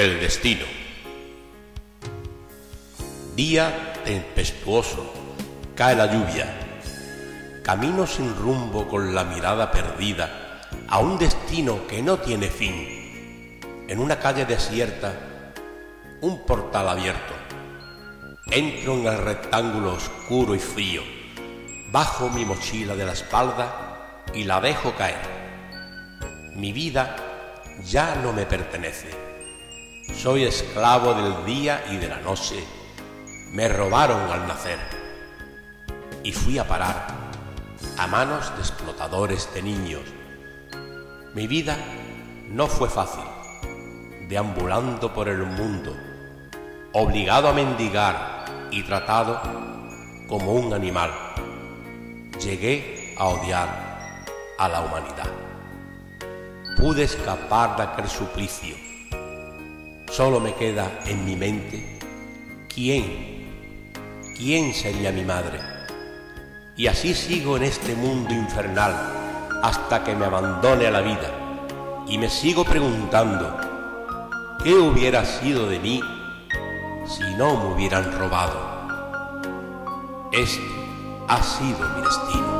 El destino. Día tempestuoso, cae la lluvia. Camino sin rumbo con la mirada perdida a un destino que no tiene fin. En una calle desierta, un portal abierto. Entro en el rectángulo oscuro y frío. Bajo mi mochila de la espalda y la dejo caer. Mi vida ya no me pertenece. Soy esclavo del día y de la noche. Me robaron al nacer. Y fui a parar a manos de explotadores de niños. Mi vida no fue fácil, deambulando por el mundo, obligado a mendigar y tratado como un animal. Llegué a odiar a la humanidad. Pude escapar de aquel suplicio. Solo me queda en mi mente quién, quién sería mi madre. Y así sigo en este mundo infernal hasta que me abandone a la vida y me sigo preguntando, ¿qué hubiera sido de mí si no me hubieran robado? Este ha sido mi destino.